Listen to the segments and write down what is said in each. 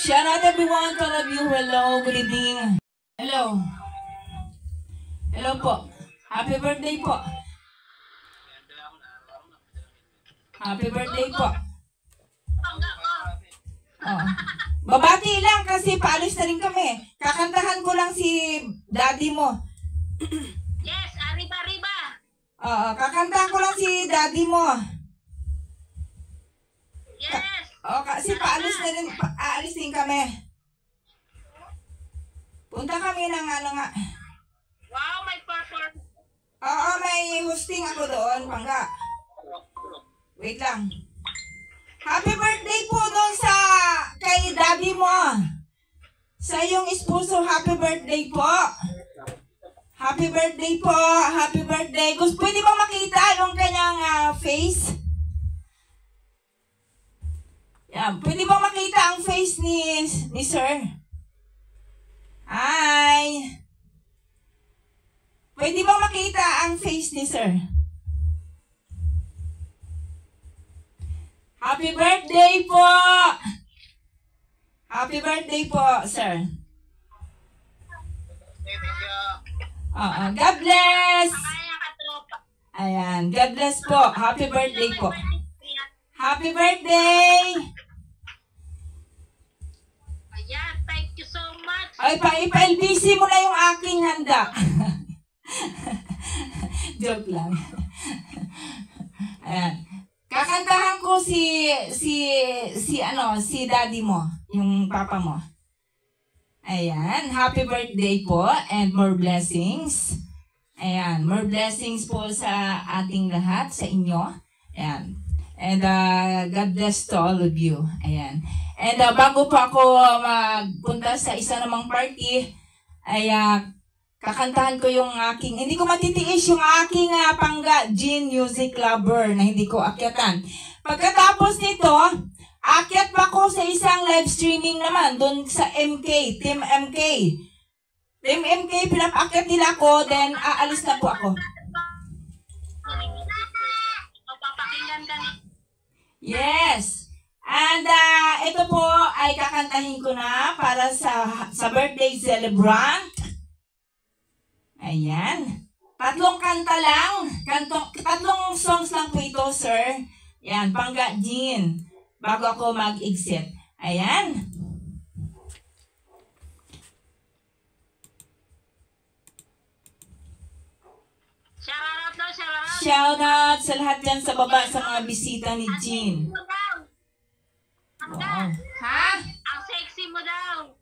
Shout out everyone, to all of you. Hello, good evening. Hello. Hello po. Happy birthday po. Happy birthday po. Oh. Babati lang kasi paalis na rin kami. Kakantahan ko lang si daddy mo. Yes, arriba-arriba. Oo, kakantahan ko lang si daddy mo. Yes. Oo, kasi paalis na rin, pa, aalis din kami. Punta kami ng ano nga. Wow, may purple. Oo, may hosting ako doon, pangga. Wait lang. Happy birthday po doon sa kay daddy mo. Sa iyong esposo, happy birthday po. Happy birthday po. Happy birthday. Gusto, pwede ba makita yung kanyang ah, face? Yan. Pwede ba makita ang face ni, ni sir? Hi. Pwede ba makita ang face ni sir? Happy birthday po! Happy birthday po, sir. Oo, God bless! Kaya ka tropa. Ayan, God bless po. Happy birthday po. Happy birthday! Ay, pa ipa-LBC mo na yung aking handa. Joke lang. Ayan. Kakantahan ko si si si ano, si daddy mo, yung papa mo. Ayan, happy birthday po and more blessings. Ayan, more blessings po sa ating lahat, sa inyo. Ayan. And uh, God bless to all of you. Ayan. And uh, bago po ako magpunta sa isa namang party, ay uh, kakantahan ko yung aking, hindi ko matitiis yung aking uh, pangga, Gin Music Lover, na hindi ko akyatan. Pagkatapos nito, akyat pa ko sa isang live streaming naman, doon sa MK, Team MK. Team MK, pinapakyat nila ako, then aalis na po ako. Yes! And uh, ito po ay kakantahin ko na para sa sa birthday celebrant. Ayan. Tatlong kanta lang. Kantong, tatlong songs lang po ito, sir. Ayan, Pangga Jean. Bago ako mag-exit. Ayan. Shoutout daw, shoutout. Shout out sa lahat dyan sa baba sa mga bisita ni Jean. Wow. Ha? Ang sexy mo daw.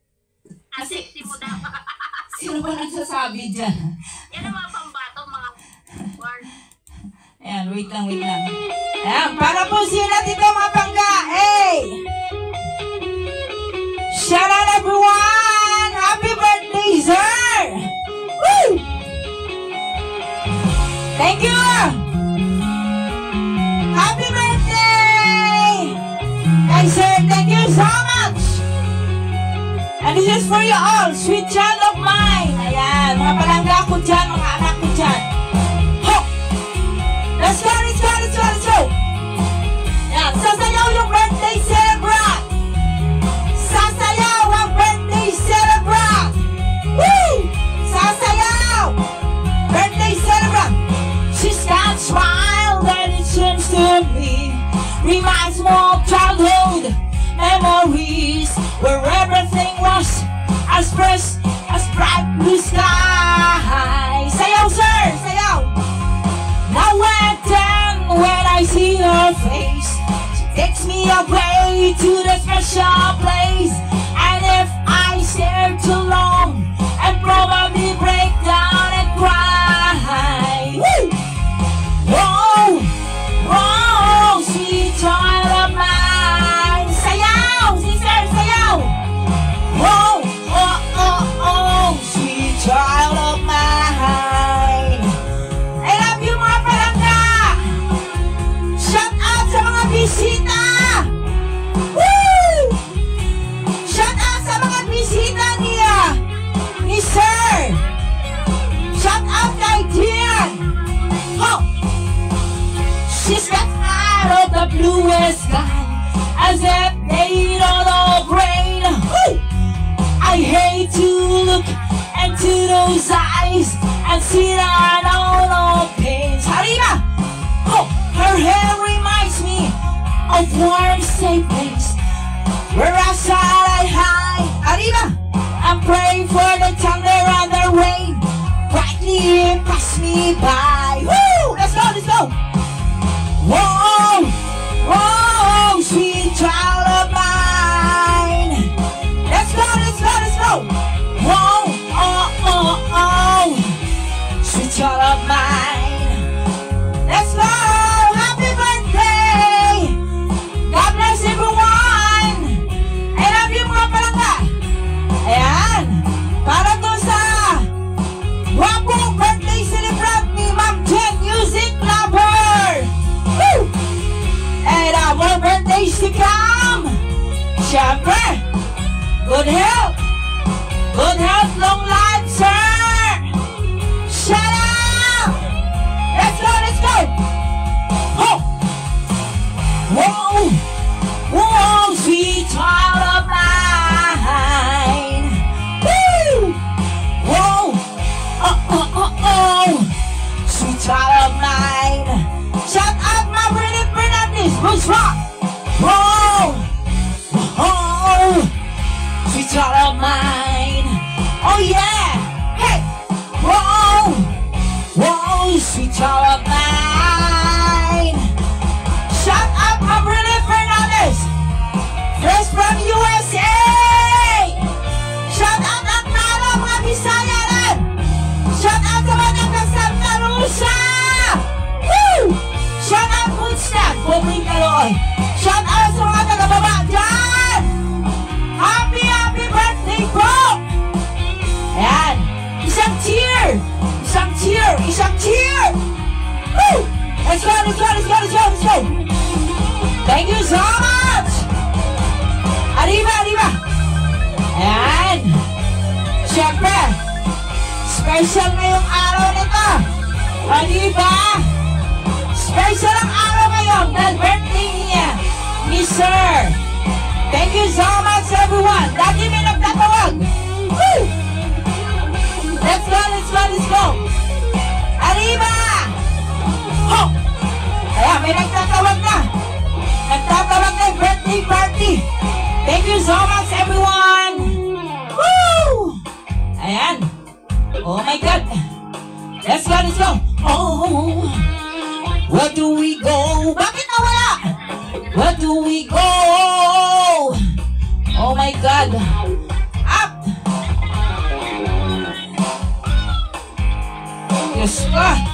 Ang Kasi- sexy mo daw. Sino ba nagsasabi dyan? Yan ang mga pambato, mga word. Ayan, wait lang, wait lang. Ayan, para po siya natin ito mga pangga. Hey! Shout out everyone! Happy birthday, sir! Woo! Thank you! Hey, sir, thank you so much! And this is for you all, sweet child of mine. Ayan, mga palangga ko dyan, mga anak ko dyan. Where everything was as fresh as bright blue sky Sayaw, sir! Sayaw! Now and then when I see her face She takes me away to the special place bluer sky, as if made out of rain. Woo! I hate to look into those eyes and see that all of pain. Arriba! Oh, her hair reminds me of warm, safe place where I saw I high. Arriba! I'm praying for the thunder and the rain brightly pass me by. Woo! Let's go, let's go! Whoa! Siyempre! Good health! Good health, long life, sir! Shut up! Let's go, let's go! Ho! Whoa! Whoa, sweet child of mine! Woo! Whoa! Oh, oh, oh, oh! Sweet child of mine! Shout out my Brilliant Fernandez! Who's rock? Mine! Oh yeah! Hey! Whoa! Whoa! Sweet child of mine! Shout out my Brilliant Fernandez! Fresh from USA! Shout out at Nala, mga Bisaya rin! Shout out sa mga taga Santa Rosa! Woo! Shout out Woodstock, Buming Kaloy! Shout out sa mga taga Let's go, let's go, let's go, let's go, let's go! Thank you so much! Arriba, arriba! Ayan! Siyempre, special ngayong araw nito! Arriba! Special ang araw ngayon dahil birthday niya ni Sir! Thank you so much everyone! Dati may nagtatawag! Woo! Let's go, let's go, let's go! Kaya may nagtatawag na! Nagtatawag na birthday party! Thank you so much everyone! Woo! Ayan! Oh my God! Let's go, let's go! Oh! Where do we go? Bakit nawala? Where do we go? Oh my God! Up! Diyos ko!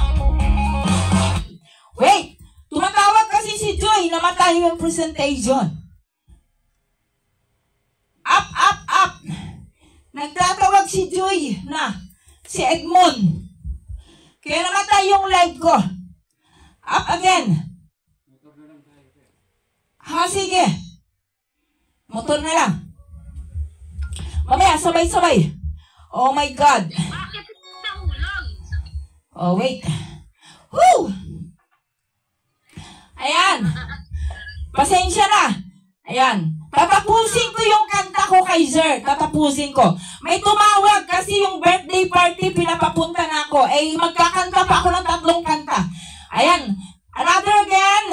Kasi si Joy na matayo yung presentation. Up, up, up! Nagtatawag si Joy na si Edmond. Kaya namatay yung live ko. Up again. Ha, sige. Motor na lang. Mamaya, sabay-sabay. Oh my God. Bakit nahulog? Oh, wait. Woo! Ayan. Pasensya na. Ayan. Tatapusin ko yung kanta ko kay Sir. Tatapusin ko. May tumawag kasi yung birthday party pinapapunta na ako. Eh, magkakanta pa ako ng tatlong kanta. Ayan. Another again.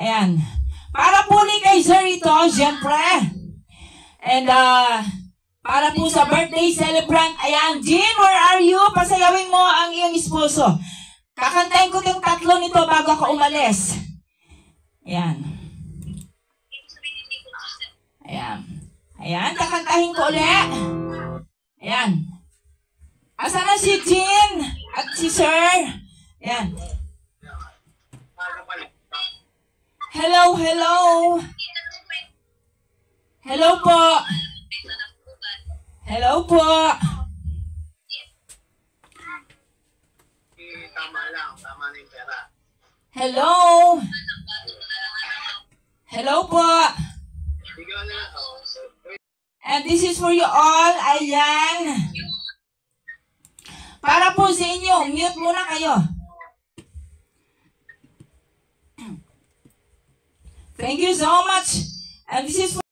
Ayan. Para po ni kay Sir ito, siyempre. And, uh, para po sa birthday celebrant, ayan, Jean, where are you? Pasayawin mo ang iyong esposo. Kakantahin ko yung tatlo nito bago ako umalis. Ayan. Ayan. Ayan, kakantahin ko ulit. Ayan. Asa na si Jean at si Sir? Ayan. Hello, hello. Hello po. Hello po. Tama lang, tama na. Hello. Hello po. And this is for you all. Ayan. Para po sa inyo, mute muna kayo. Thank you so much. And this is for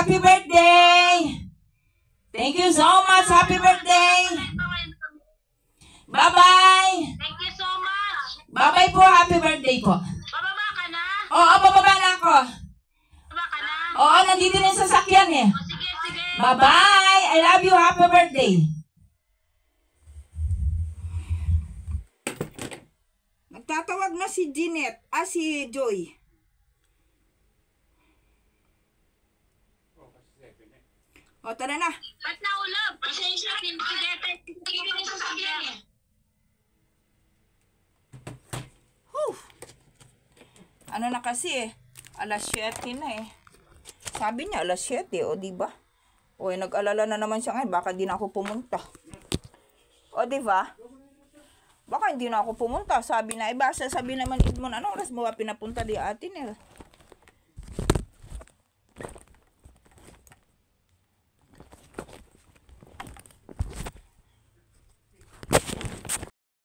happy birthday! Thank you so much, happy birthday! Bye-bye! Thank you so much. Bye-bye po, happy birthday po. Bababa ka na? Oo, bababa na ako. Bababa ka na? Oo, nandito na yung sasakyan eh. O, sige, sige. Bye-bye! I love you, happy birthday! Nagtatawag na si Jeanette, ah si Joy. O, tara na. Ba't naulog? Pasensya, pinigete. Pinigete sa sasakyan eh. Whew. Ano na kasi eh, alas 7 na eh. Sabi niya alas 7, o di ba? O eh, nag-alala na naman siya ngayon, baka di na ako pumunta. O di ba? Baka hindi na ako pumunta. Sabi na, iba, sabi naman Edmond, anong oras mo ba pinapunta di atin eh?